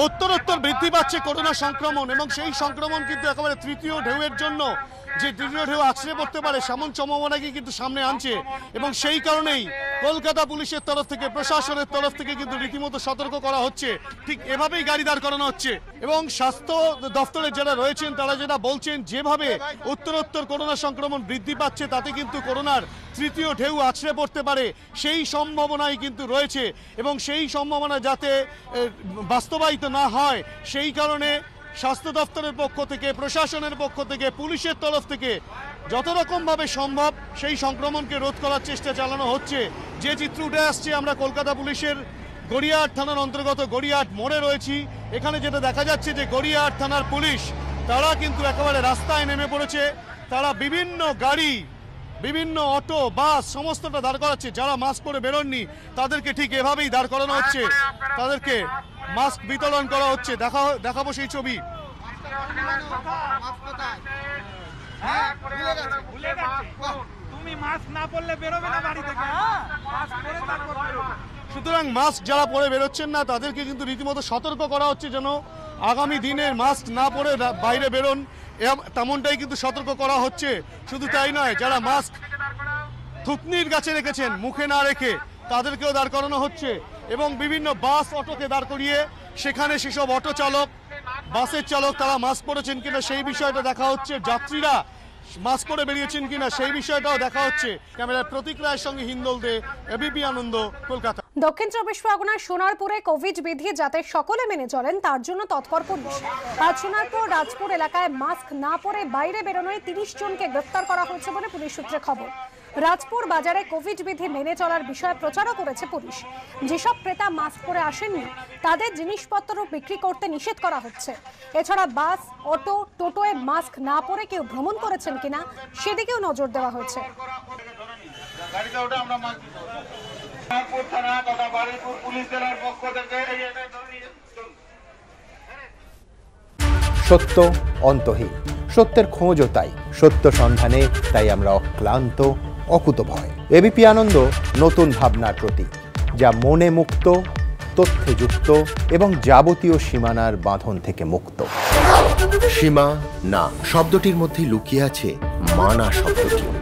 উত্তরোত্তর বৃদ্ধি পাচ্ছে করোনা সংক্রমণ এবং সেই সংক্রমণ কিন্তু একেবারে তৃতীয় ঢেউয়ের জন্য যে তৃতীয় ঢেউ আছড়ে পড়তে পারে, সেমন সম্ভাবনাকে কিন্তু সামনে আনছে এবং সেই কারণেই কলকাতা পুলিশের তরফ থেকে, প্রশাসনের তরফ থেকে কিন্তু রীতিমতো সতর্ক করা হচ্ছে। ঠিক এভাবেই গাড়ি দাঁড় করানো হচ্ছে এবং স্বাস্থ্য দপ্তরের যারা রয়েছেন, তারা যেটা বলছেন, যেভাবে উত্তরোত্তর করোনা সংক্রমণ বৃদ্ধি পাচ্ছে, তাতে কিন্তু করোনার তৃতীয় ঢেউ আছড়ে পড়তে পারে, সেই সম্ভাবনাই কিন্তু রয়েছে এবং সেই সম্ভাবনা যাতে বাস্তবায়িত না হয়, সেই কারণে স্বাস্থ্য দপ্তরের পক্ষ থেকে, প্রশাসনের পক্ষ থেকে, পুলিশের তরফ থেকে যত রকমভাবে সম্ভব সেই সংক্রমণকে রোধ করার চেষ্টা চালানো হচ্ছে। যে চিত্র উঠে আসছে, আমরা কলকাতা পুলিশের গড়িয়াহাট থানার অন্তর্গত গড়িয়াহাট মোড়ে রয়েছি। এখানে যেটা দেখা যাচ্ছে যে গড়িয়াহাট থানার পুলিশ, তারা কিন্তু একেবারে রাস্তায় নেমে পড়েছে। তারা বিভিন্ন গাড়ি বিভিন্ন অটো, বাস, সমস্তটা দাঁড় করাচ্ছে। যারা মাস্ক পরে বেরোননি, তাদেরকে ঠিক এভাবেই দাঁড় করানো হচ্ছে। তাদেরকে মাস্ক বিতরণ করা হচ্ছে। দেখা দেখাবো সেই ছবি। তুমি সুতরাং মাস্ক যারা পরে বেরোচ্ছেন না, তাদেরকে কিন্তু রীতিমতো সতর্ক করা হচ্ছে যেন আগামী দিনের মাস্ক না পরে বাইরে বেরোন। তেমনটাই কিন্তু সতর্ক করা হচ্ছে। শুধু তাই নয়, যারা মাস্ক থুতনির কাছে রেখেছেন, মুখে না রেখে তাদেরকেও দাঁড় করানো হচ্ছে এবং বিভিন্ন বাস অটোকে দাঁড় করিয়ে সেখানে সেসব অটো চালক, বাসের চালক তারা মাস্ক পরেছেন কিনা সেই বিষয়টা দেখা হচ্ছে। যাত্রীরা মাস্ক পরে বেরিয়েছেন কিনা সেই বিষয়টাও দেখা হচ্ছে। ক্যামেরায় প্রতীক রায়ের সঙ্গে হিন্দল দে এবিপি আনন্দ, কলকাতা। দক্ষিণ চব্বিশ পরগনার সোনারপুরে কোভিড বিধি যাতে সকলে মেনে চলেন, তার জন্য তৎপর পুলিশ। আজ সোনারপুর রাজপুর এলাকায় মাস্ক না পরে বাইরে বেরোনোয় তিরিশ জনকে গ্রেফতার করা হয়েছে বলে পুলিশ সূত্রে খবর। রাজপুর বাজারে কোভিড বিধি মেনে চলার বিষয়ে প্রচারও করেছে পুলিশ। যেসব ক্রেতা মাস্ক পরে আসেননি, তাদের জিনিসপত্র বিক্রি করতে নিষেধ করা হচ্ছে। এছাড়া বাস, অটো, টোটোয় মাস্ক না পরে কেউ ভ্রমণ করেছেন কিনা, সেদিকেও নজর দেওয়া হয়েছে। থানা তথা বারুইপুর পুলিশ জেলার পক্ষ থেকে। সত্য অন্তহীন। সত্যের খোঁজও তাই। সত্য সন্ধানে তাই আমরা অক্লান্ত অকুতভয় এবিপি আনন্দ নতুন ভাবনার প্রতীক যা মনে মুক্ত তথ্যে যুক্ত এবং যাবতীয় সীমানার বাঁধন থেকে মুক্ত। সীমা না শব্দটির মধ্যে লুকিয়ে আছে মানা শব্দটি।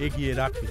এগিয়ে রাখে